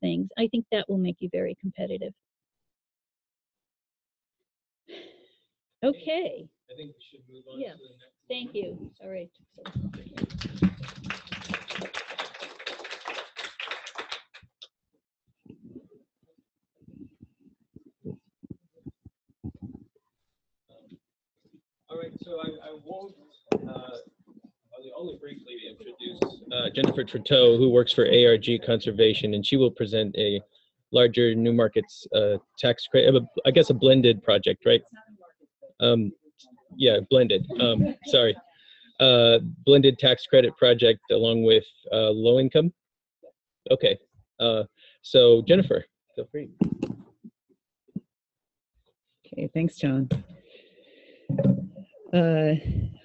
things. I think that will make you very competitive. Okay, I think we should move on Yeah. to the next. thank you. Sorry. All right, so I, I won't, uh, I'll only briefly introduce uh, Jennifer Trotoux, who works for ARG Conservation, and she will present a larger New Markets uh, tax credit, I guess a blended project, right? Um, yeah, blended. Um, sorry. Uh, blended tax credit project along with uh, low income. Okay. Uh, so Jennifer, feel free. Okay, thanks, John. Uh,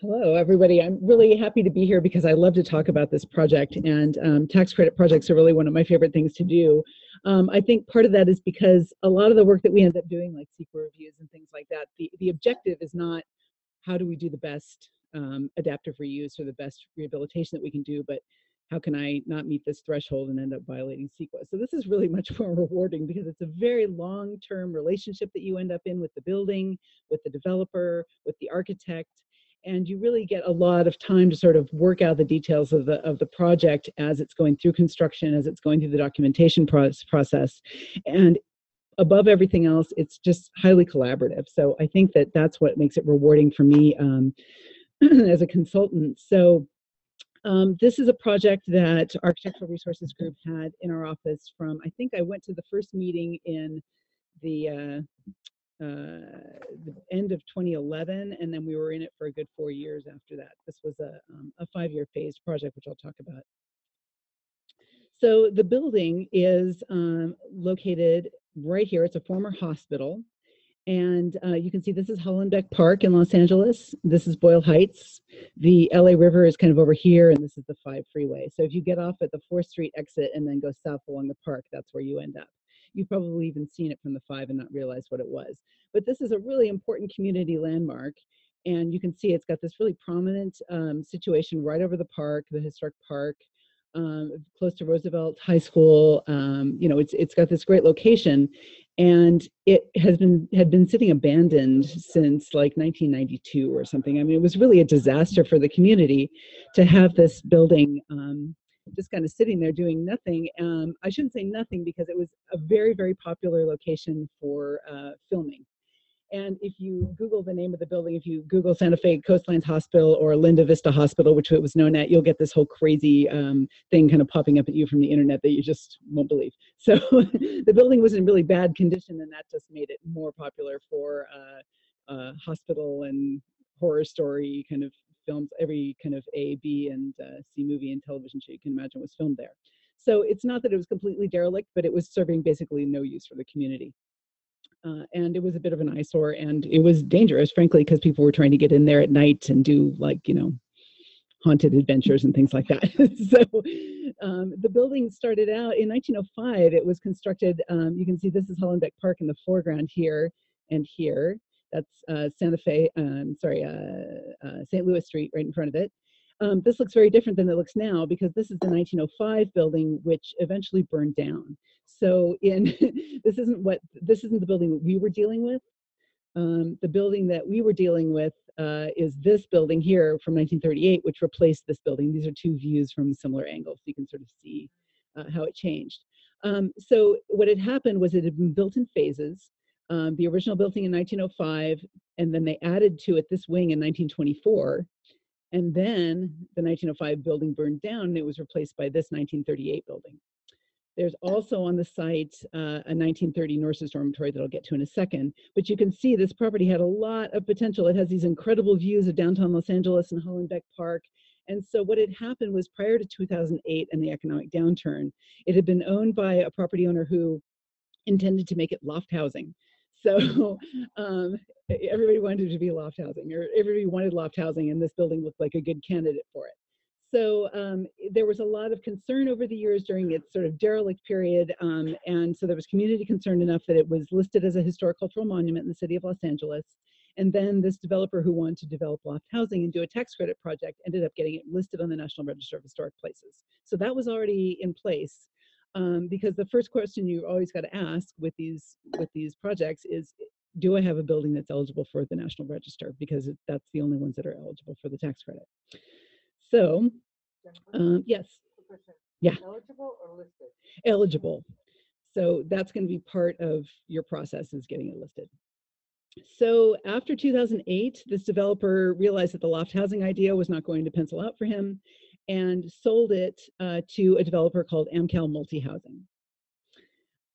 hello, everybody. I'm really happy to be here because I love to talk about this project, and um, tax credit projects are really one of my favorite things to do. Um, I think part of that is because a lot of the work that we end up doing, like CEQA reviews and things like that, the, the objective is not how do we do the best um, adaptive reuse or the best rehabilitation that we can do, but how can I not meet this threshold and end up violating CEQA? So this is really much more rewarding because it's a very long-term relationship that you end up in with the building, with the developer, with the architect, and you really get a lot of time to sort of work out the details of the of the project as it's going through construction, as it's going through the documentation process, and above everything else, it's just highly collaborative. So I think that that's what makes it rewarding for me um, as a consultant. So um, this is a project that Architectural Resources Group had in our office from, I think I went to the first meeting in the, uh, the end of 2011, and then we were in it for a good four years after that. This was a, um, a five-year phased project, which I'll talk about. So the building is um, located right here. It's a former hospital. And uh, you can see this is Hollenbeck Park in Los Angeles. This is Boyle Heights. The LA River is kind of over here, and this is the 5 freeway. So if you get off at the 4th Street exit and then go south along the park, that's where you end up. You've probably even seen it from the 5 and not realized what it was. But this is a really important community landmark. And you can see it's got this really prominent um, situation right over the park, the historic park, um, close to Roosevelt High School. Um, you know, it's it's got this great location, and it has been had been sitting abandoned since like 1992 or something. I mean, it was really a disaster for the community to have this building um, just kind of sitting there doing nothing. Um, I shouldn't say nothing because it was a very very popular location for uh, filming. And if you Google the name of the building, if you Google Santa Fe Coastlines Hospital or Linda Vista Hospital, which it was known at, you'll get this whole crazy um, thing kind of popping up at you from the internet that you just won't believe. So the building was in really bad condition, and that just made it more popular for uh, uh, hospital and horror story kind of films. Every kind of A, B, and uh, C movie and television show you can imagine was filmed there. So it's not that it was completely derelict, but it was serving basically no use for the community. Uh, and it was a bit of an eyesore and it was dangerous frankly because people were trying to get in there at night and do like you know haunted adventures and things like that so um, the building started out in 1905 it was constructed um, you can see this is hollenbeck park in the foreground here and here that's uh, santa fe um, sorry uh, uh st louis street right in front of it um, this looks very different than it looks now because this is the 1905 building which eventually burned down so in this isn't what this isn't the building that we were dealing with. Um, the building that we were dealing with uh, is this building here from 1938, which replaced this building. These are two views from similar angles, so you can sort of see uh, how it changed. Um, so what had happened was it had been built in phases. Um, the original building in 1905, and then they added to it this wing in 1924. And then the 1905 building burned down and it was replaced by this 1938 building. There's also on the site uh, a 1930 nurses dormitory that I'll get to in a second. But you can see this property had a lot of potential. It has these incredible views of downtown Los Angeles and Hollenbeck Park. And so what had happened was prior to 2008 and the economic downturn, it had been owned by a property owner who intended to make it loft housing. So um, everybody wanted to be loft housing, or everybody wanted loft housing, and this building looked like a good candidate for it so um, there was a lot of concern over the years during its sort of derelict period. Um, and so there was community concern enough that it was listed as a historic cultural monument in the city of Los Angeles. And then this developer who wanted to develop loft housing and do a tax credit project ended up getting it listed on the National Register of Historic Places. So that was already in place. Um, because the first question you always got to ask with these with these projects is, do I have a building that's eligible for the National Register? Because that's the only ones that are eligible for the tax credit. So, um, yes, Yeah. Eligible or listed? eligible. So that's going to be part of your process is getting it listed. So after 2008, this developer realized that the loft housing idea was not going to pencil out for him and sold it uh, to a developer called Amcal Multi Housing.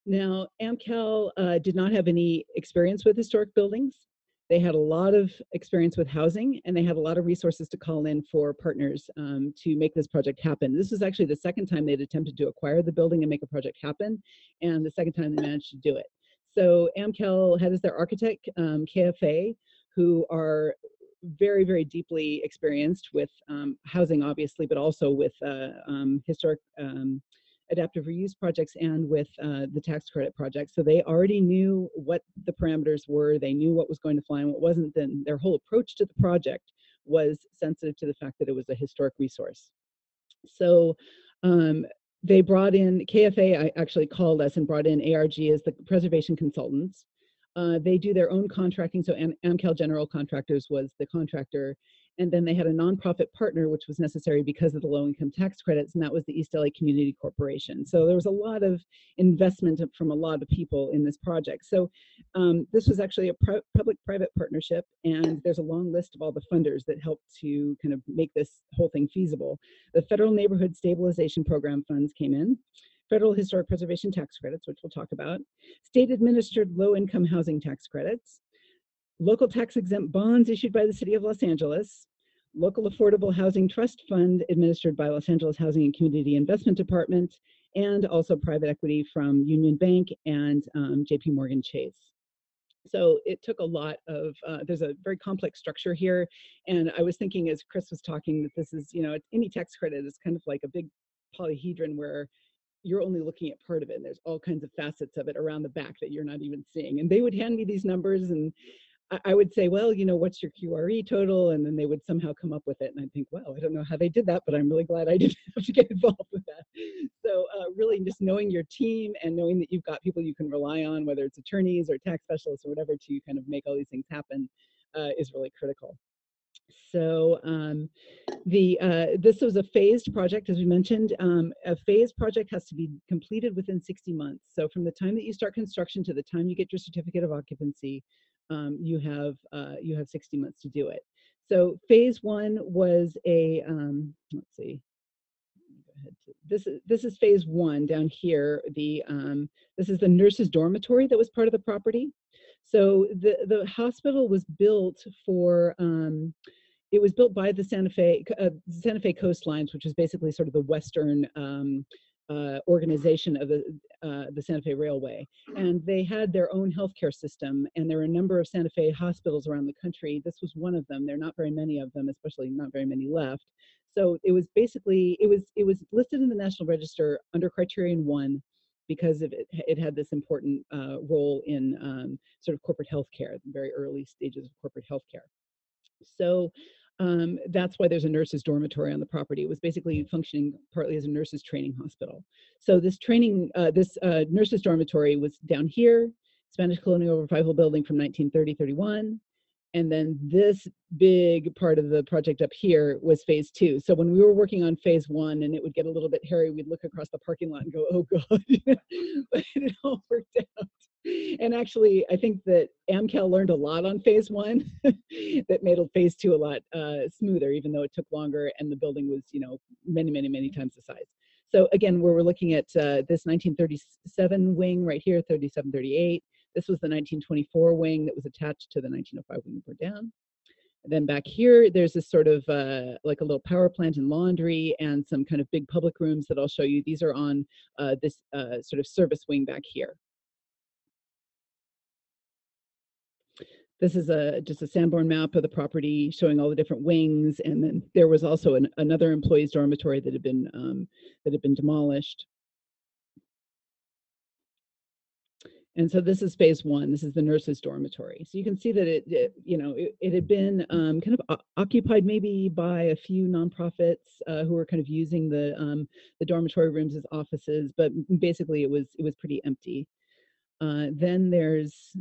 Now, Amcal uh, did not have any experience with historic buildings. They had a lot of experience with housing and they had a lot of resources to call in for partners um, to make this project happen. This was actually the second time they'd attempted to acquire the building and make a project happen, and the second time they managed to do it. So Amcal had as their architect um, KFA, who are very, very deeply experienced with um, housing, obviously, but also with uh, um, historic um, adaptive reuse projects and with uh, the tax credit project. So they already knew what the parameters were. They knew what was going to fly and what wasn't. Then their whole approach to the project was sensitive to the fact that it was a historic resource. So um, they brought in KFA. I actually called us and brought in ARG as the preservation consultants. Uh, they do their own contracting. So Am- Amcal General Contractors was the contractor. And then they had a nonprofit partner, which was necessary because of the low income tax credits, and that was the East LA Community Corporation. So there was a lot of investment from a lot of people in this project. So um, this was actually a public private partnership, and there's a long list of all the funders that helped to kind of make this whole thing feasible. The Federal Neighborhood Stabilization Program funds came in. Federal Historic Preservation Tax Credits, which we'll talk about, state administered low income housing tax credits, local tax exempt bonds issued by the City of Los Angeles, local affordable housing trust fund administered by Los Angeles Housing and Community Investment Department, and also private equity from Union Bank and um, JP Morgan Chase. So it took a lot of, uh, there's a very complex structure here. And I was thinking as Chris was talking that this is, you know, any tax credit is kind of like a big polyhedron where you're only looking at part of it. And there's all kinds of facets of it around the back that you're not even seeing. And they would hand me these numbers and I, would say, well, you know, what's your QRE total? And then they would somehow come up with it. And I think, well, I don't know how they did that, but I'm really glad I didn't have to get involved with that. So uh, really just knowing your team and knowing that you've got people you can rely on, whether it's attorneys or tax specialists or whatever, to kind of make all these things happen uh, is really critical. So um, the uh, this was a phased project, as we mentioned. Um, a phased project has to be completed within 60 months. So from the time that you start construction to the time you get your certificate of occupancy, um, you have uh, you have 60 months to do it. So phase one was a um, let's see. This is this is phase one down here. The um, this is the nurses' dormitory that was part of the property. So the the hospital was built for um, it was built by the Santa Fe uh, Santa Fe Coastlines, which is basically sort of the western um, uh, organization of the uh, the Santa Fe Railway, and they had their own healthcare system. And there are a number of Santa Fe hospitals around the country. This was one of them. There are not very many of them, especially not very many left. So it was basically it was it was listed in the National Register under Criterion One because of it, it had this important uh, role in um, sort of corporate healthcare, the very early stages of corporate healthcare. So um, that's why there's a nurses' dormitory on the property. It was basically functioning partly as a nurses' training hospital. So this training, uh, this uh, nurses' dormitory was down here, Spanish Colonial Revival Building from 1930-31. And then this big part of the project up here was phase two. So when we were working on phase one and it would get a little bit hairy, we'd look across the parking lot and go, oh God, but it all worked out. And actually, I think that AmCal learned a lot on phase one that made phase two a lot uh, smoother, even though it took longer and the building was, you know, many, many, many times the size. So again, we're looking at uh, this 1937 wing right here, 3738. This was the 1924 wing that was attached to the 1905 wing that burned down. Then back here, there's this sort of uh, like a little power plant and laundry and some kind of big public rooms that I'll show you. These are on uh, this uh, sort of service wing back here. This is a just a Sanborn map of the property showing all the different wings, and then there was also an, another employees dormitory that had been um, that had been demolished. And so this is phase one. This is the nurses' dormitory. So you can see that it, it you know, it, it had been um, kind of occupied maybe by a few nonprofits uh, who were kind of using the um, the dormitory rooms as offices, but basically it was it was pretty empty. Uh, then there's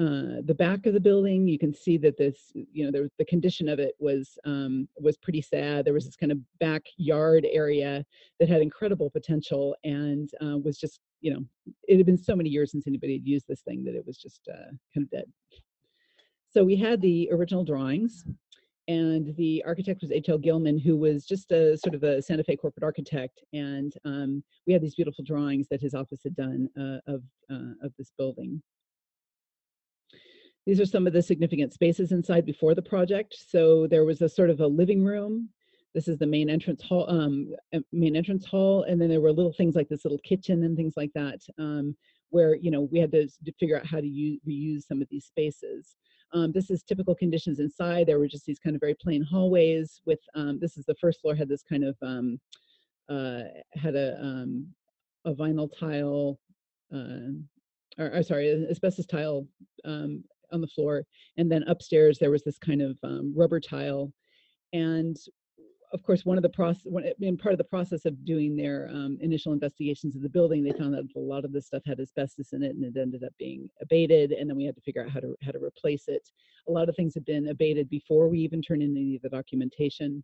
uh, the back of the building. You can see that this, you know, there, the condition of it was um, was pretty sad. There was this kind of backyard area that had incredible potential and uh, was just, you know, it had been so many years since anybody had used this thing that it was just uh, kind of dead. So we had the original drawings, and the architect was H.L. Gilman, who was just a sort of a Santa Fe corporate architect. And um, we had these beautiful drawings that his office had done uh, of uh, of this building. These are some of the significant spaces inside before the project. So there was a sort of a living room. This is the main entrance hall, um, uh, main entrance hall, and then there were little things like this little kitchen and things like that, um, where you know we had to, figure out how to use, reuse some of these spaces. Um, this is typical conditions inside. There were just these kind of very plain hallways with. Um, this is the first floor had this kind of um, uh, had a um, a vinyl tile, uh, or, or sorry, asbestos tile um, on the floor, and then upstairs there was this kind of um, rubber tile, and of course, one of the process, one, part of the process of doing their um, initial investigations of the building, they found that a lot of this stuff had asbestos in it, and it ended up being abated. And then we had to figure out how to how to replace it. A lot of things had been abated before we even turned in any of the documentation.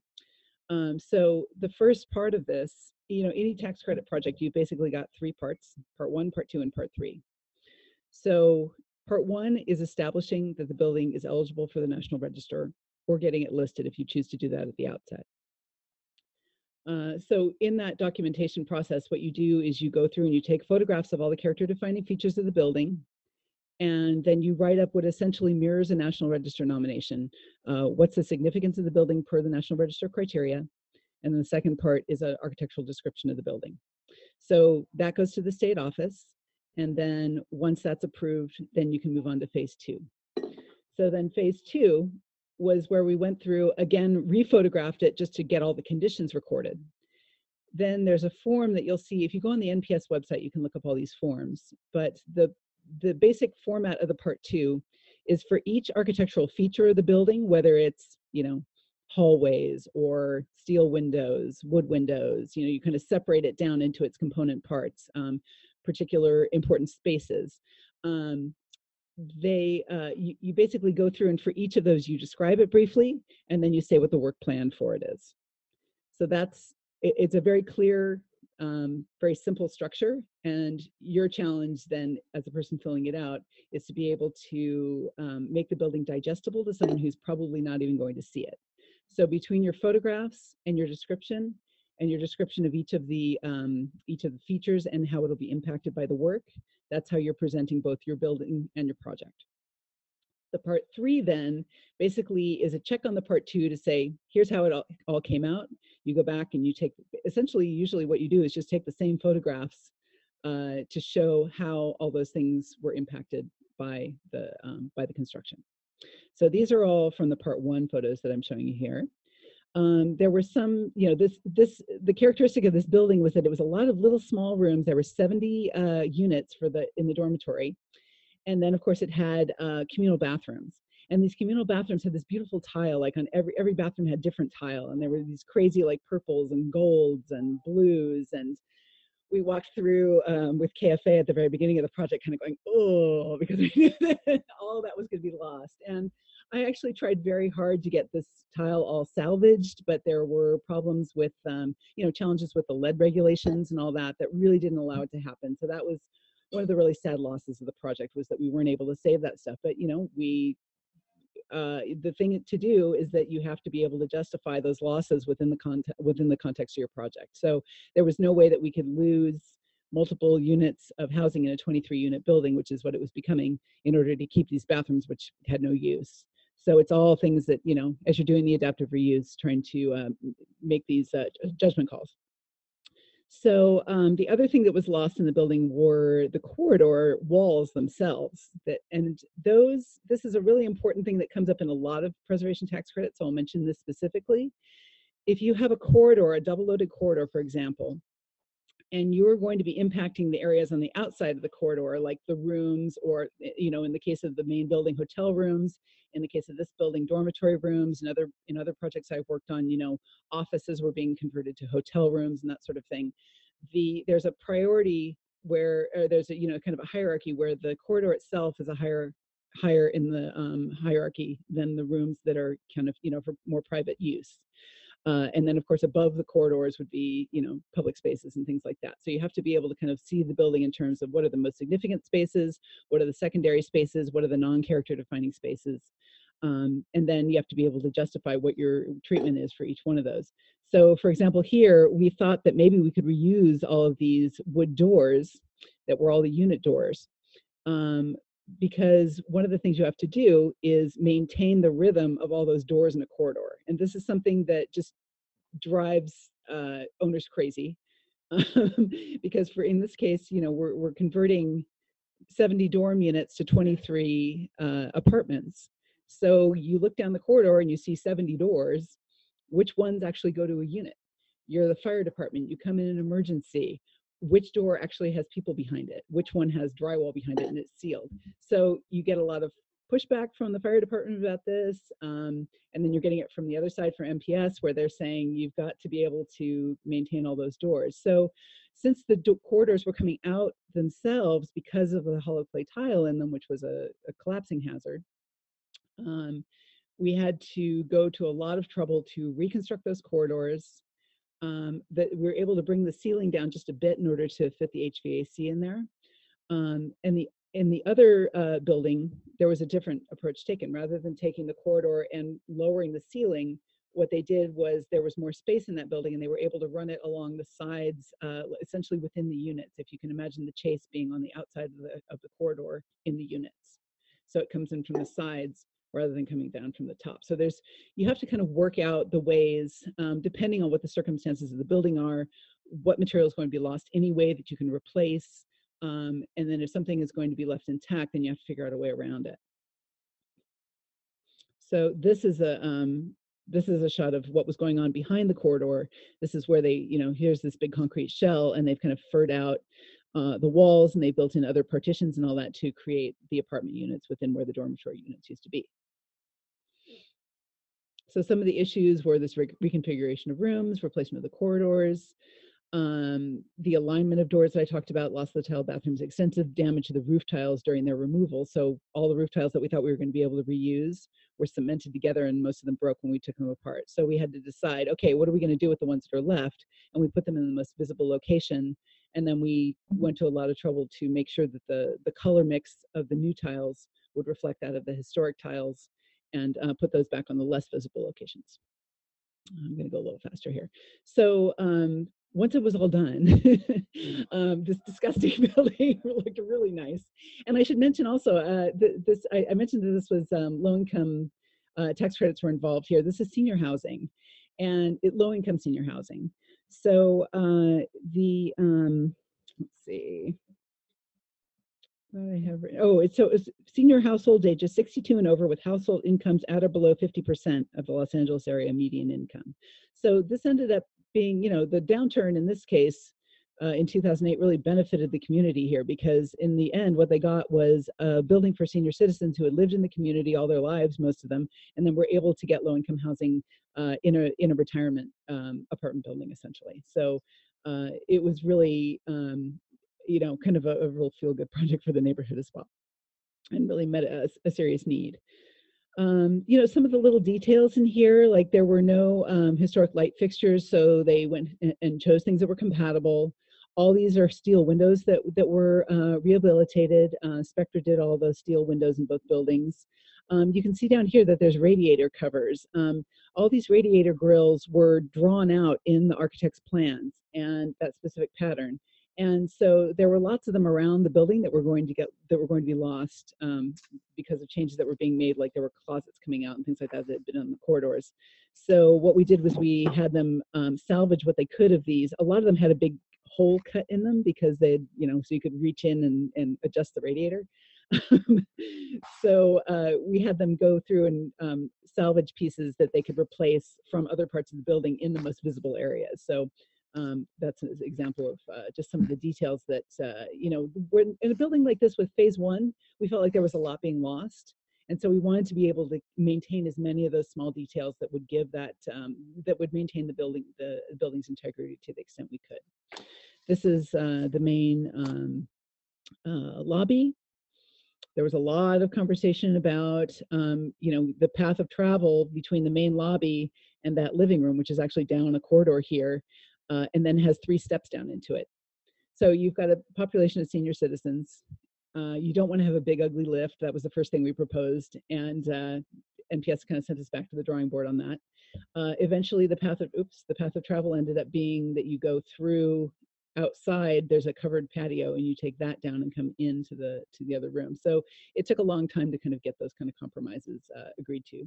Um, so the first part of this, you know, any tax credit project, you basically got three parts: part one, part two, and part three. So part one is establishing that the building is eligible for the National Register or getting it listed if you choose to do that at the outset. Uh, so in that documentation process, what you do is you go through and you take photographs of all the character defining features of the building. And then you write up what essentially mirrors a National Register nomination. Uh, what's the significance of the building per the National Register criteria? And then the second part is an architectural description of the building. So that goes to the state office. And then once that's approved, then you can move on to phase two. So then phase two was where we went through, again, rephotographed it just to get all the conditions recorded. Then there's a form that you'll see, if you go on the NPS website, you can look up all these forms. But the, the basic format of the part two is for each architectural feature of the building, whether it's, you know, hallways or steel windows, wood windows, you know, you kind of separate it down into its component parts, um, particular important spaces. Um, they uh, you, you basically go through and for each of those you describe it briefly and then you say what the work plan for it is so that's it, it's a very clear um, very simple structure and your challenge then as a person filling it out is to be able to um, make the building digestible to someone who's probably not even going to see it so between your photographs and your description and your description of each of the um, each of the features and how it'll be impacted by the work that's how you're presenting both your building and your project. The part three then basically is a check on the part two to say, here's how it all, all came out. You go back and you take, essentially, usually what you do is just take the same photographs uh, to show how all those things were impacted by the, um, by the construction. So these are all from the part one photos that I'm showing you here. Um, there were some, you know, this, this, the characteristic of this building was that it was a lot of little small rooms. There were 70 uh, units for the, in the dormitory. And then of course it had uh, communal bathrooms. And these communal bathrooms had this beautiful tile, like on every, every bathroom had different tile. And there were these crazy like purples and golds and blues. And we walked through um, with KFA at the very beginning of the project, kind of going, oh, because we knew that all that was going to be lost. And I actually tried very hard to get this tile all salvaged, but there were problems with, um, you know, challenges with the lead regulations and all that that really didn't allow it to happen. So that was one of the really sad losses of the project was that we weren't able to save that stuff. But you know, we uh, the thing to do is that you have to be able to justify those losses within the context within the context of your project. So there was no way that we could lose multiple units of housing in a 23 unit building, which is what it was becoming, in order to keep these bathrooms, which had no use. So it's all things that, you know, as you're doing the adaptive reuse, trying to um, make these uh, judgment calls. So um, the other thing that was lost in the building were the corridor walls themselves. That and those, this is a really important thing that comes up in a lot of preservation tax credits. So I'll mention this specifically. If you have a corridor, a double loaded corridor, for example, and you're going to be impacting the areas on the outside of the corridor, like the rooms, or eh, you know, in the case of the main building, hotel rooms. In the case of this building, dormitory rooms, and other in other projects I've worked on, you know, offices were being converted to hotel rooms and that sort of thing. The there's a priority where there's a you know kind of a hierarchy where the corridor itself is a higher higher in the um, hierarchy than the rooms that are kind of you know for more private use. Uh, and then of course above the corridors would be you know public spaces and things like that. So you have to be able to kind of see the building in terms of what are the most significant spaces what are the secondary spaces what are the non-character defining spaces um, and then you have to be able to justify what your treatment is for each one of those. So for example here we thought that maybe we could reuse all of these wood doors that were all the unit doors um, because one of the things you have to do is maintain the rhythm of all those doors in a corridor. And this is something that just drives uh, owners crazy. Um, because for in this case, you know, we're, we're converting 70 dorm units to 23 uh, apartments. So you look down the corridor and you see 70 doors. Which ones actually go to a unit? You're the fire department, you come in an emergency which door actually has people behind it, which one has drywall behind it and it's sealed. So you get a lot of pushback from the fire department about this. Um, and then you're getting it from the other side for NPS where they're saying you've got to be able to maintain all those doors. So since the do- corridors were coming out themselves because of the hollow clay tile in them, which was a, a collapsing hazard, um, we had to go to a lot of trouble to reconstruct those corridors, um, that we were able to bring the ceiling down just a bit in order to fit the HVAC in there. Um, and the in the other uh, building, there was a different approach taken. Rather than taking the corridor and lowering the ceiling, what they did was there was more space in that building, and they were able to run it along the sides, uh, essentially within the units. If you can imagine the chase being on the outside of the of the corridor in the units, so it comes in from the sides rather than coming down from the top. So there's, you have to kind of work out the ways, um, depending on what the circumstances of the building are, what material is going to be lost anyway that you can replace. Um, and then if something is going to be left intact, then you have to figure out a way around it. So this is a, um, this is a shot of what was going on behind the corridor. This is where they, you know, here's this big concrete shell and they've kind of furred out uh, the walls and they built in other partitions and all that to create the apartment units within where the dormitory units used to be. So some of the issues were this re reconfiguration of rooms, replacement of the corridors, um, the alignment of doors that I talked about, loss of the tile bathrooms, extensive damage to the roof tiles during their removal. So all the roof tiles that we thought we were going to be able to reuse were cemented together and most of them broke when we took them apart. So we had to decide, okay, what are we going to do with the ones that are left? And we put them in the most visible location. And then we went to a lot of trouble to make sure that the, the color mix of the new tiles would reflect that of the historic tiles and uh, put those back on the less visible locations. I'm going to go a little faster here. So um, once it was all done, um, this disgusting building looked really nice. And I should mention also, uh, th this I, I, mentioned that this was um, low-income uh, tax credits were involved here. This is senior housing, and it, low-income senior housing. So uh, the um, let's see, I have, oh, it's so it's senior household ages 62 and over with household incomes at or below 50% of the Los Angeles area median income. So this ended up being, you know, the downturn in this case uh, in 2008 really benefited the community here because in the end, what they got was a building for senior citizens who had lived in the community all their lives, most of them, and then were able to get low income housing uh, in a in a retirement um, apartment building essentially. So uh, it was really um, you know, kind of a, a real feel good project for the neighborhood as well and really met a, a serious need. Um, you know, some of the little details in here, like there were no um, historic light fixtures, so they went and, chose things that were compatible. All these are steel windows that, that were uh, rehabilitated. Uh, Spectra did all those steel windows in both buildings. Um, you can see down here that there's radiator covers. Um, all these radiator grills were drawn out in the architect's plans and that specific pattern and so there were lots of them around the building that were going to get that were going to be lost um, because of changes that were being made like there were closets coming out and things like that that had been on the corridors. So what we did was we had them um, salvage what they could of these. A lot of them had a big hole cut in them because they you know so you could reach in and, and adjust the radiator. So uh, we had them go through and um, salvage pieces that they could replace from other parts of the building in the most visible areas so um, that's an example of uh, just some of the details that uh, you know when in a building like this with phase one we felt like there was a lot being lost and so we wanted to be able to maintain as many of those small details that would give that um, that would maintain the building the building's integrity to the extent we could. This is uh, the main um, uh, lobby. There was a lot of conversation about um, you know the path of travel between the main lobby and that living room which is actually down a corridor here uh, and then has three steps down into it. So you've got a population of senior citizens. Uh, you don't want to have a big ugly lift. That was the first thing we proposed, and uh, NPS kind of sent us back to the drawing board on that. Uh, eventually, the path of oops, the path of travel ended up being that you go through outside. There's a covered patio, and you take that down and come into the to the other room. So it took a long time to kind of get those kind of compromises uh, agreed to.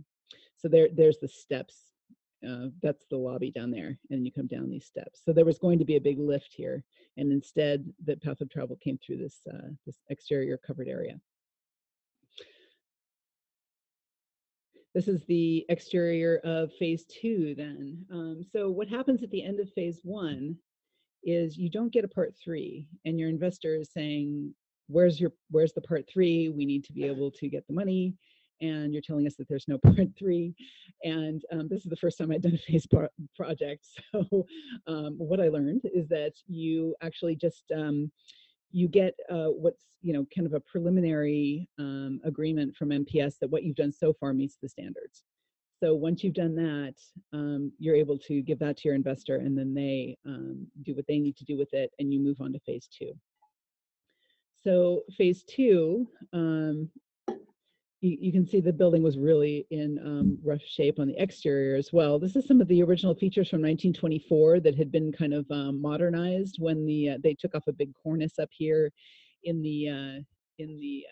So there, there's the steps uh, that's the lobby down there, and you come down these steps. So there was going to be a big lift here, and instead, the path of travel came through this uh, this exterior covered area. This is the exterior of phase two. Then, um, so what happens at the end of phase one is you don't get a part three, and your investor is saying, "Where's your Where's the part three? We need to be able to get the money." And you're telling us that there's no part three. And um, this is the first time I've done a phase pro project. So um, what I learned is that you actually just, um, you get uh, what's, you know, kind of a preliminary um, agreement from NPS that what you've done so far meets the standards. So once you've done that, um, you're able to give that to your investor and then they um, do what they need to do with it and you move on to phase two. So phase two um, you, you, can see the building was really in um, rough shape on the exterior as well. This is some of the original features from 1924 that had been kind of um, modernized when the uh, they took off a big cornice up here in the uh, in the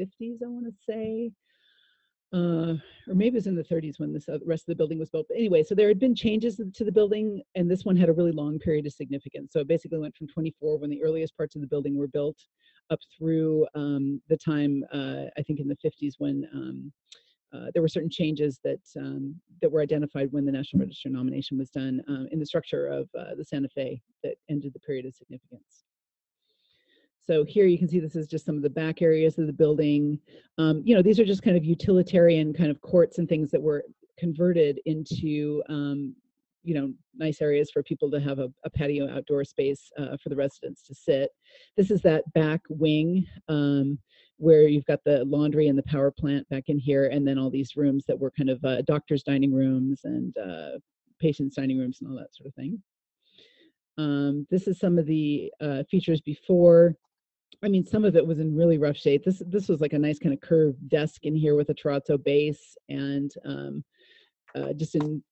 uh, 50s, I want to say uh, or maybe it was in the 30s when this uh, rest of the building was built. But anyway, so there had been changes to the building, and this one had a really long period of significance. So it basically went from 24, when the earliest parts of the building were built, up through um, the time, uh, I think in the 50s, when um, uh, there were certain changes that um, that were identified when the National Register nomination was done um, in the structure of uh, the Santa Fe that ended the period of significance. So here you can see this is just some of the back areas of the building. Um, you know, these are just kind of utilitarian kind of courts and things that were converted into, um, you know, nice areas for people to have a, a patio outdoor space uh, for the residents to sit. This is that back wing um, where you've got the laundry and the power plant back in here, and then all these rooms that were kind of uh, doctors' dining rooms and uh, patients' dining rooms and all that sort of thing. Um, this is some of the uh, features before I mean, some of it was in really rough shape. This this was like a nice kind of curved desk in here with a terrazzo base and um, uh, just in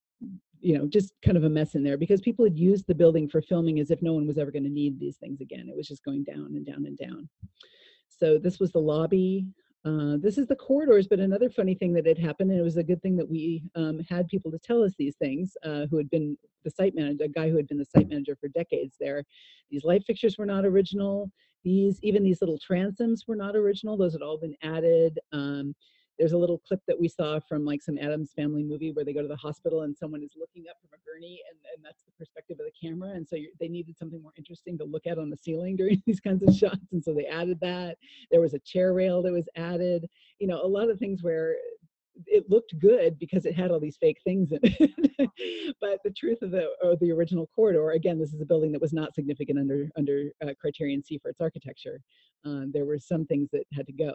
you know just kind of a mess in there because people had used the building for filming as if no one was ever going to need these things again. It was just going down and down and down. So this was the lobby. Uh, this is the corridors, but another funny thing that had happened, and it was a good thing that we um, had people to tell us these things uh, who had been the site manager, a guy who had been the site manager for decades there. These light fixtures were not original. These, even these little transoms were not original. Those had all been added. Um, there's a little clip that we saw from like some Addams family movie where they go to the hospital and someone is looking up from a gurney and, and that's the perspective of the camera. And so they needed something more interesting to look at on the ceiling during these kinds of shots. And so they added that. There was a chair rail that was added. You know, a lot of things where it looked good because it had all these fake things in it. but the truth of the the original corridor, again, this is a building that was not significant under under uh, criterion C for its architecture. Um, there were some things that had to go.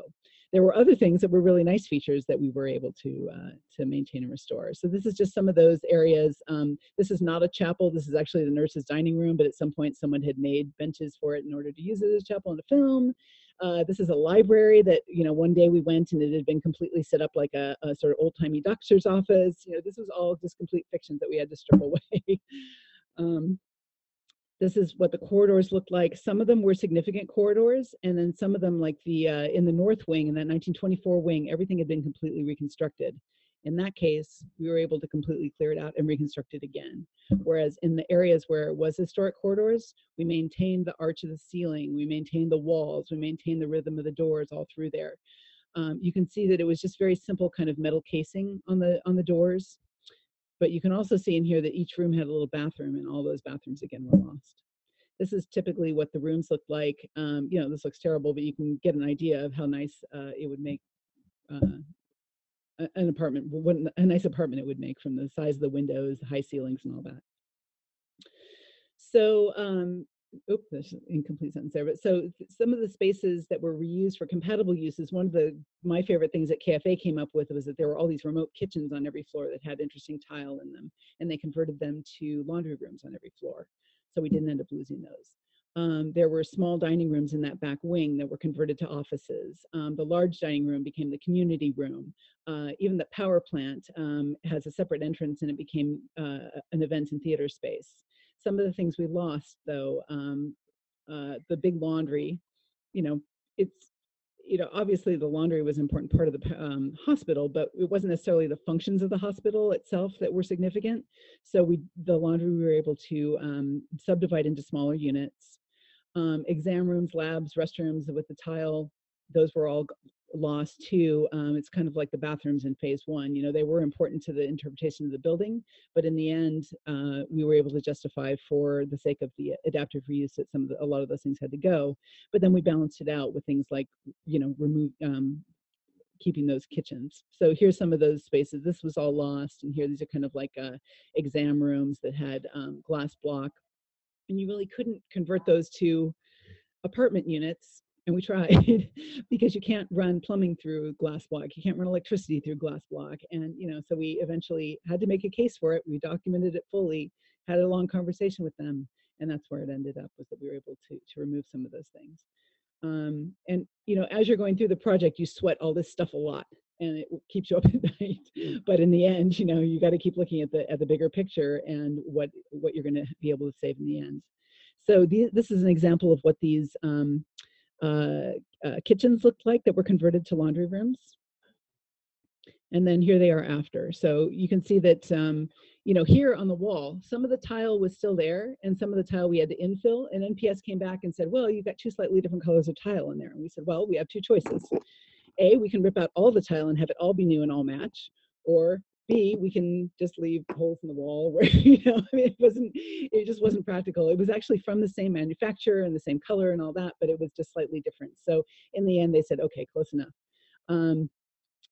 There were other things that were really nice features that we were able to uh, to maintain and restore. So this is just some of those areas. Um, this is not a chapel. This is actually the nurse's dining room, but at some point someone had made benches for it in order to use it as a chapel in a film. Uh, this is a library that, you know, one day we went and it had been completely set up like a, a sort of old timey doctor's office. You know, this was all just complete fiction that we had to strip away. um, this is what the corridors looked like. Some of them were significant corridors, and then some of them, like the uh, in the north wing, in that 1924 wing, everything had been completely reconstructed. In that case, we were able to completely clear it out and reconstruct it again. Whereas in the areas where it was historic corridors, we maintained the arch of the ceiling, we maintained the walls, we maintained the rhythm of the doors all through there. Um, you can see that it was just very simple kind of metal casing on the on the doors. but you can also see in here that each room had a little bathroom and all those bathrooms again were lost. This is typically what the rooms look like. Um, you know, this looks terrible, but you can get an idea of how nice uh, it would make uh, an apartment, what a nice apartment it would make from the size of the windows, high ceilings and all that. So, um, oop, there's an incomplete sentence there. But so some of the spaces that were reused for compatible uses, one of the, my favorite things that KFA came up with was that there were all these remote kitchens on every floor that had interesting tile in them. And they converted them to laundry rooms on every floor. So we didn't end up losing those. Um, there were small dining rooms in that back wing that were converted to offices. Um, the large dining room became the community room. Uh, even the power plant um, has a separate entrance and it became uh, an event and theater space. Some of the things we lost, though, um, uh, the big laundry, you know, it's, you know, obviously the laundry was an important part of the um, hospital, but it wasn't necessarily the functions of the hospital itself that were significant. So we, the laundry, we were able to um, subdivide into smaller units. Um, exam rooms, labs, restrooms with the tile, those were all lost too. Um, it's kind of like the bathrooms in phase one. You know, they were important to the interpretation of the building, but in the end, uh, we were able to justify for the sake of the adaptive reuse that some of the, a lot of those things had to go. But then we balanced it out with things like, you know, remove um, keeping those kitchens. So here's some of those spaces. This was all lost, and here these are kind of like uh, exam rooms that had um, glass block, and you really couldn't convert those to apartment units. And we tried because you can't run plumbing through glass block. You can't run electricity through glass block. And, you know, so we eventually had to make a case for it. We documented it fully, had a long conversation with them. And that's where it ended up was that we were able to, to remove some of those things. Um, and, you know, as you're going through the project, you sweat all this stuff a lot and it keeps you up at night. But in the end, you know, you got to keep looking at the, at the bigger picture and what, what you're going to be able to save in the end. So the, this is an example of what these um, uh, uh, kitchens looked like that were converted to laundry rooms. And then here they are after. So you can see that, um, you know, here on the wall, some of the tile was still there and some of the tile we had to infill. And NPS came back and said, well, you've got two slightly different colors of tile in there. And we said, well, we have two choices. A, we can rip out all the tile and have it all be new and all match. Or B, we can just leave holes in the wall where, you know, I mean, it wasn't, it just wasn't practical. It was actually from the same manufacturer and the same color and all that, but it was just slightly different. So in the end, they said, okay, close enough. Um,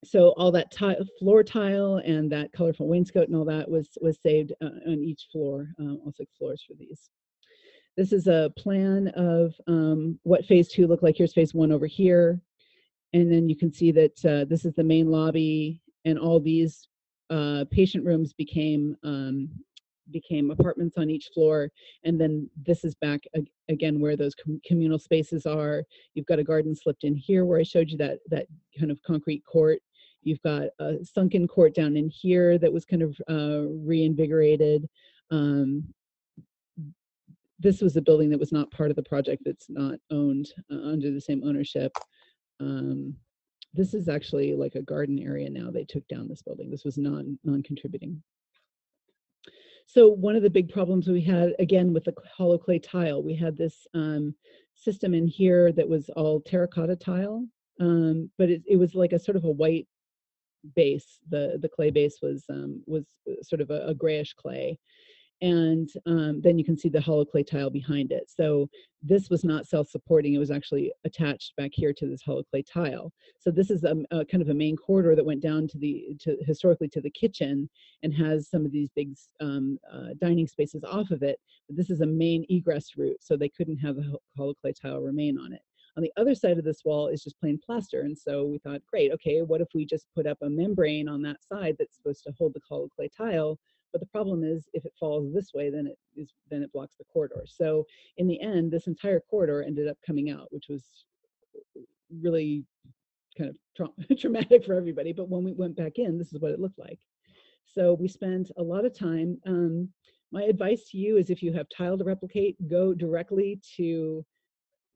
so all that tile, floor tile and that colorful wainscot and all that was was saved uh, on each floor, um, all six floors for these. This is a plan of um, what phase two looked like. Here's phase one over here. And then you can see that uh, this is the main lobby and all these uh, patient rooms became um, became apartments on each floor. And then this is back ag- again where those com- communal spaces are. You've got a garden slipped in here where I showed you that that kind of concrete court. You've got a sunken court down in here that was kind of uh, reinvigorated. Um, this was a building that was not part of the project that's not owned uh, under the same ownership. Um, this is actually like a garden area now. They took down this building. This was non non-contributing. So one of the big problems we had again with the hollow clay tile, we had this um, system in here that was all terracotta tile, um, but it, it was like a sort of a white base. The the clay base was um, was uh, sort of a, a grayish clay, and um, then you can see the hollow clay tile behind it. So this was not self-supporting; it was actually attached back here to this hollow clay tile. So this is a, a kind of a main corridor that went down to the to historically to the kitchen and has some of these big um, uh, dining spaces off of it. But this is a main egress route, so they couldn't have the ho- hollow clay tile remain on it. On the other side of this wall is just plain plaster, and so we thought, great, okay, what if we just put up a membrane on that side that's supposed to hold the hollow clay tile? But the problem is, if it falls this way, then it is then it blocks the corridor. So in the end, this entire corridor ended up coming out, which was really kind of tra- traumatic for everybody. But when we went back in, this is what it looked like. So we spent a lot of time. Um, my advice to you is if you have tile to replicate, go directly to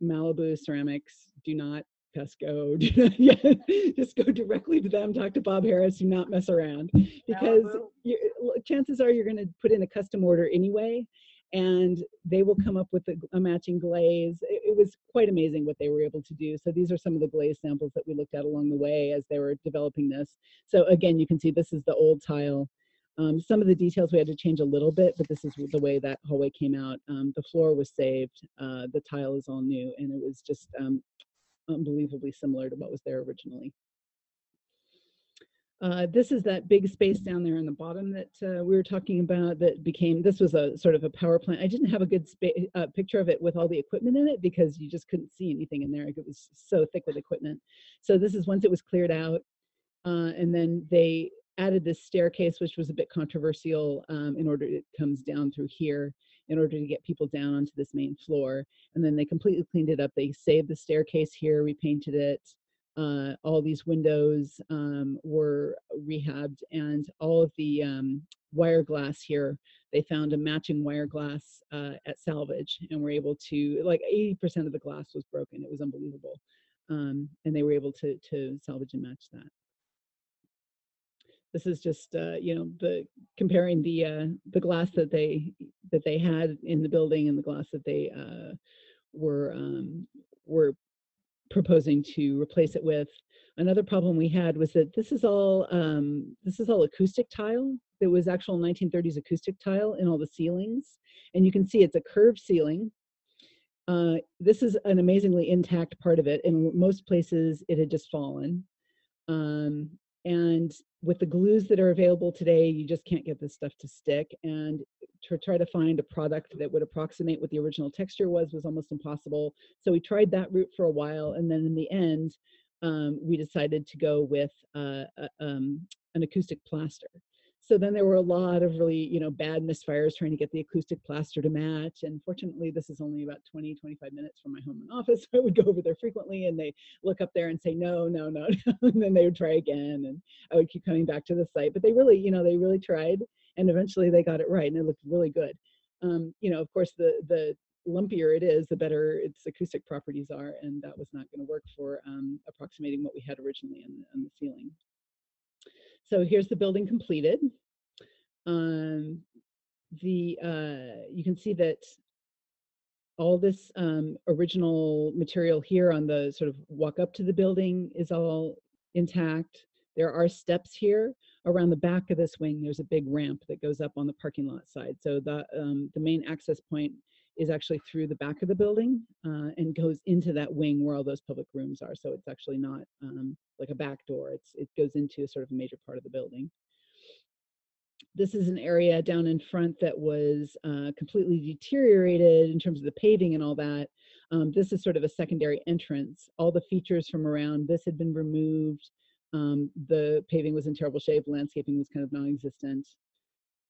Malibu Ceramics. Do not Pesco. Yeah, just go directly to them. Talk to Bob Harris. Do not mess around because you chances are you're going to put in a custom order anyway, and they will come up with a, a matching glaze. It, it was quite amazing what they were able to do. So these are some of the glaze samples that we looked at along the way as they were developing this. So again, you can see this is the old tile. Um, some of the details we had to change a little bit, but this is the way that hallway came out. Um, the floor was saved, uh, the tile is all new, and it was just um, unbelievably similar to what was there originally. Uh, this is that big space down there in the bottom that uh, we were talking about that became, this was a sort of a power plant. I didn't have a good uh, picture of it with all the equipment in it because you just couldn't see anything in there. It was so thick with equipment. So this is once it was cleared out. Uh, and then they added this staircase, which was a bit controversial um, in order, it comes down through here in order to get people down onto this main floor. And then they completely cleaned it up. They saved the staircase here, repainted it. Uh, all these windows um, were rehabbed and all of the um, wire glass here, they found a matching wire glass uh, at salvage and were able to, like 80% of the glass was broken. It was unbelievable. Um, and they were able to, to salvage and match that. This is just, uh, you know, the comparing the uh, the glass that they that they had in the building and the glass that they uh, were um, were proposing to replace it with. Another problem we had was that this is all um, this is all acoustic tile. There was actual 1930s acoustic tile in all the ceilings, and you can see it's a curved ceiling. Uh, this is an amazingly intact part of it. In most places, it had just fallen. Um, and with the glues that are available today, you just can't get this stuff to stick. And to try to find a product that would approximate what the original texture was was almost impossible. So we tried that route for a while, and then in the end, um, we decided to go with uh, um, an acoustic plaster. So then there were a lot of really, you know, bad misfires trying to get the acoustic plaster to match. And fortunately, this is only about 20, 25 minutes from my home and office. So I would go over there frequently and they look up there and say, no, no, no, no. And then they would try again. And I would keep coming back to the site. But they really, you know, they really tried. And eventually they got it right and it looked really good. Um, you know, of course, the, the lumpier it is, the better its acoustic properties are. And that was not going to work for um, approximating what we had originally on, on the ceiling. So here's the building completed. Um, the uh, you can see that all this um, original material here on the sort of walk up to the building is all intact. There are steps here around the back of this wing. There's a big ramp that goes up on the parking lot side. So the um, the main access point is actually through the back of the building uh, and goes into that wing where all those public rooms are. So it's actually not um, like a back door. It's it goes into sort of a major part of the building. This is an area down in front that was uh, completely deteriorated in terms of the paving and all that. Um, this is sort of a secondary entrance. All the features from around this had been removed. Um, the paving was in terrible shape. Landscaping was kind of non-existent.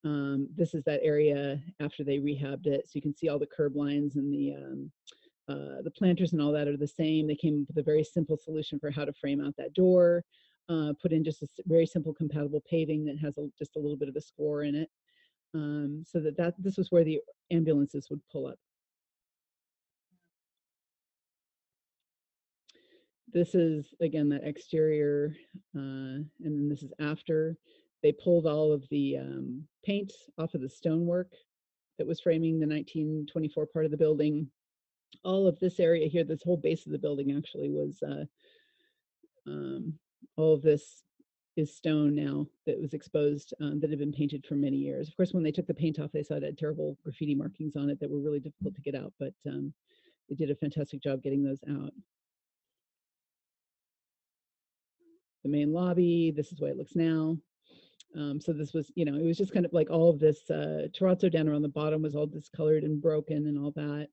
Um, this is that area after they rehabbed it. So you can see all the curb lines and the um, uh, the planters and all that are the same. They came up with a very simple solution for how to frame out that door. Uh, put in just a very simple compatible paving that has a, just a little bit of a score in it. Um, so that, that this was where the ambulances would pull up. This is, again, that exterior, uh, and then this is after. They pulled all of the um, paint off of the stonework that was framing the 1924 part of the building. All of this area here, this whole base of the building actually was uh, um, all of this is stone now that was exposed um, that had been painted for many years. Of course, when they took the paint off, they saw it had terrible graffiti markings on it that were really difficult to get out, but um, they did a fantastic job getting those out. The main lobby, this is what it looks now. Um, so this was, you know, it was just kind of like all of this uh, terrazzo down around the bottom was all discolored and broken and all that.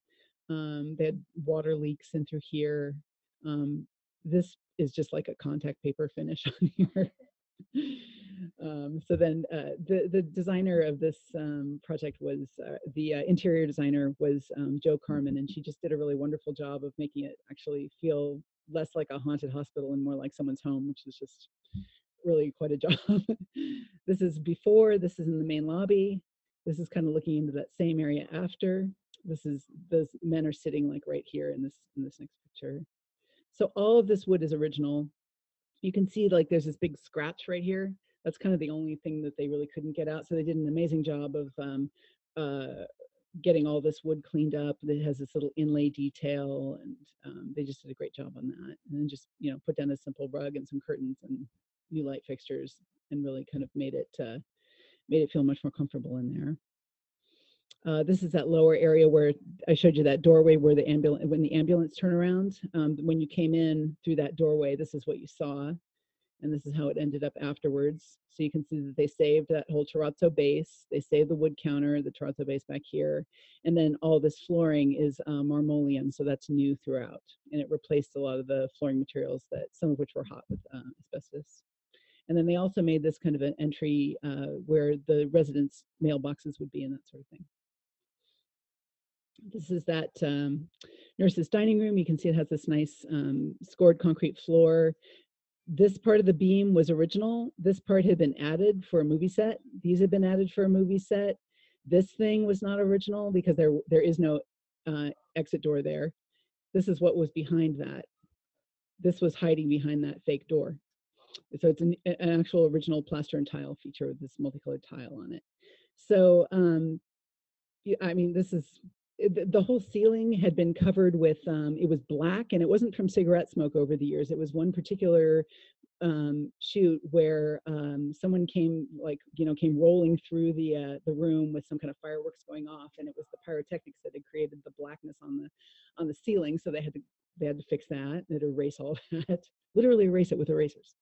Um, they had water leaks in through here. Um, this is just like a contact paper finish on here. um, so then uh, the the designer of this um, project was uh, the uh, interior designer was um, Joe Carmen, and she just did a really wonderful job of making it actually feel less like a haunted hospital and more like someone's home, which is just really quite a job. this is before. This is in the main lobby. This is kind of looking into that same area after. This is those men are sitting like right here in this in this next picture. So all of this wood is original. You can see like there's this big scratch right here. That's kind of the only thing that they really couldn't get out. So they did an amazing job of um, uh, getting all this wood cleaned up. It has this little inlay detail, and um, they just did a great job on that. And then just you know put down a simple rug and some curtains and new light fixtures, and really kind of made it uh, made it feel much more comfortable in there. Uh, this is that lower area where I showed you that doorway where the ambulance, when the ambulance turn around, um, when you came in through that doorway, this is what you saw. And this is how it ended up afterwards. So you can see that they saved that whole terrazzo base. They saved the wood counter, the terrazzo base back here. And then all this flooring is uh, marmoleum, so that's new throughout. And it replaced a lot of the flooring materials that, some of which were hot with uh, asbestos. And then they also made this kind of an entry uh, where the residents' mailboxes would be and that sort of thing. This is that um, nurse's dining room. You can see it has this nice um, scored concrete floor. This part of the beam was original. This part had been added for a movie set. These had been added for a movie set. This thing was not original because there there is no uh, exit door there. This is what was behind that. This was hiding behind that fake door. So it's an, an actual original plaster and tile feature with this multicolored tile on it. So um, I mean, this is the, the whole ceiling had been covered with um, it was black and it wasn't from cigarette smoke over the years. It was one particular um, shoot where um, someone came like you know came rolling through the uh, the room with some kind of fireworks going off and it was the pyrotechnics that had created the blackness on the on the ceiling. So they had to they had to fix that. They had to erase all that literally erase it with erasers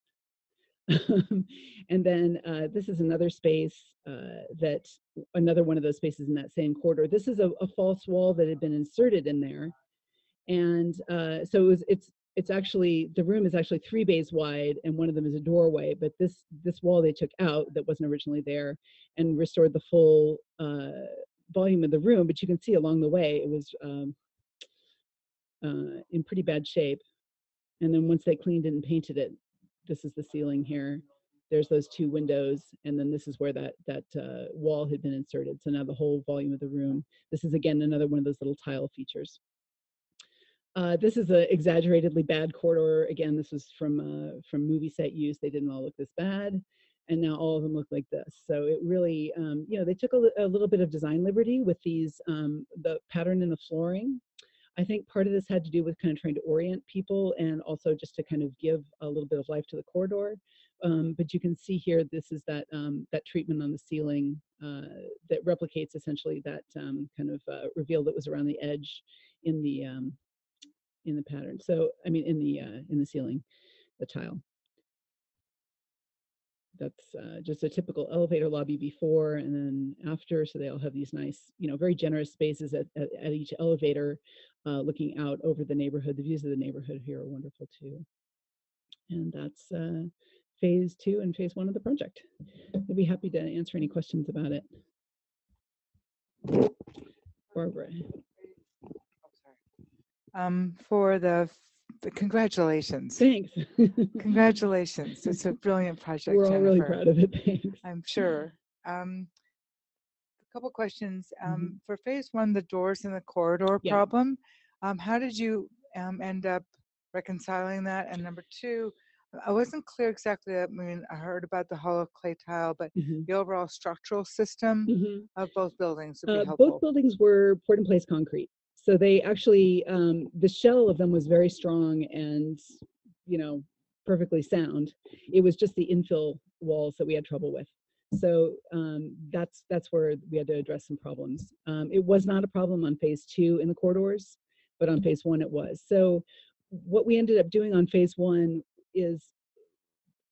and then uh, this is another space uh, that another one of those spaces in that same corridor. This is a, a false wall that had been inserted in there, and uh, so it was, it's it's actually the room is actually three bays wide, and one of them is a doorway. But this this wall they took out that wasn't originally there, and restored the full uh, volume of the room. But you can see along the way it was um, uh, in pretty bad shape. And then once they cleaned it and painted it, this is the ceiling here. There's those two windows, and then this is where that that uh, wall had been inserted. So now the whole volume of the room. This is again another one of those little tile features. Uh, this is an exaggeratedly bad corridor. Again, this was from uh, from movie set use. They didn't all look this bad, and now all of them look like this. So it really, um, you know, they took a, a little bit of design liberty with these um, the pattern in the flooring. I think part of this had to do with kind of trying to orient people and also just to kind of give a little bit of life to the corridor. Um, but you can see here, this is that um, that treatment on the ceiling uh, that replicates essentially that um, kind of uh, reveal that was around the edge in the um, in the pattern. So I mean, in the uh, in the ceiling, the tile. That's uh, just a typical elevator lobby before and then after. So they all have these nice, you know, very generous spaces at, at, at each elevator, uh, looking out over the neighborhood. The views of the neighborhood here are wonderful too. And that's uh, phase two and phase one of the project. I'd be happy to answer any questions about it. Barbara. Oh. Um, for the, congratulations, Thanks. congratulations. It's a brilliant project. We're all really proud of it. Thanks. I'm sure. Um, a couple questions. Um, for phase one, the doors in the corridor Yeah. problem, um, how did you um, end up reconciling that? And number two, I wasn't clear exactly. I mean, I heard about the hollow clay tile, but Mhm. the overall structural system Mhm. of both buildings would be Uh, helpful. both buildings were poured in place concrete. So they actually, um, the shell of them was very strong and, you know, perfectly sound. It was just the infill walls that we had trouble with. So um, that's that's where we had to address some problems. Um, it was not a problem on phase two in the corridors, but on phase one it was. So what we ended up doing on phase one is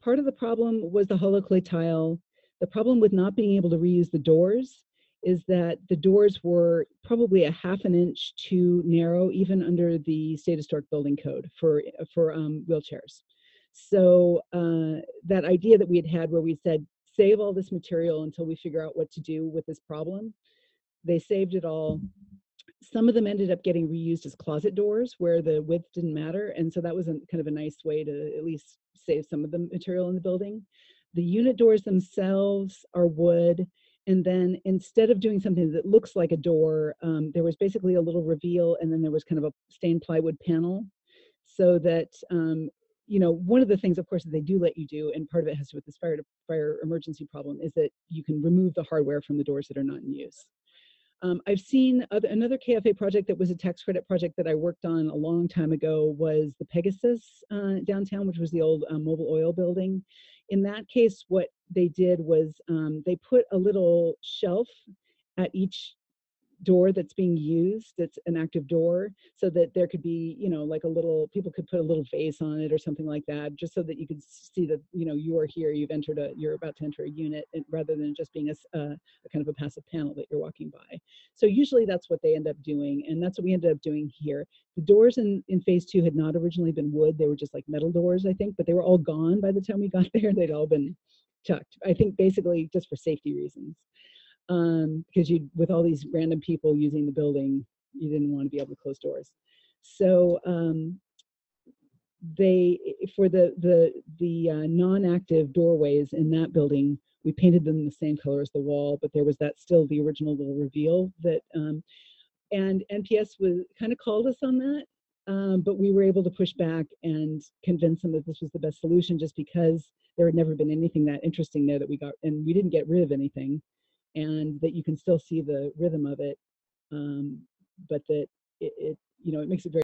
part of the problem was the hollow clay tile. The problem with not being able to reuse the doors is that the doors were probably a half an inch too narrow, even under the state historic building code for for um, wheelchairs. So uh, that idea that we had had, where we said save all this material until we figure out what to do with this problem, they saved it all. Some of them ended up getting reused as closet doors where the width didn't matter, and so that was a, kind of a nice way to at least save some of the material in the building. The unit doors themselves are wood. And then instead of doing something that looks like a door, um, there was basically a little reveal, and then there was kind of a stained plywood panel, so that um, you know one of the things, of course, that they do let you do, and part of it has to do with this fire fire emergency problem, is that you can remove the hardware from the doors that are not in use. Um, I've seen other, another KFA project that was a tax credit project that I worked on a long time ago was the Pegasus uh, downtown, which was the old uh, Mobil Oil building. In that case, what they did was um, they put a little shelf at each door that's being used that's an active door so that there could be you know like a little people could put a little vase on it or something like that just so that you could see that you know you are here you've entered a you're about to enter a unit rather than just being a, uh, a kind of a passive panel that you're walking by. So usually that's what they end up doing and that's what we ended up doing here. The doors in in phase two had not originally been wood they were just like metal doors i think but they were all gone by the time we got there they'd all been chucked i think basically just for safety reasons um because you with all these random people using the building you didn't want to be able to close doors. So um they for the the the uh, non-active doorways in that building we painted them the same color as the wall but there was that still the original little reveal that um and nps was kind of called us on that um, but we were able to push back and convince them that this was the best solution just because there had never been anything that interesting there that we got and we didn't get rid of anything and that you can still see the rhythm of it um, but that it, it you know it makes it very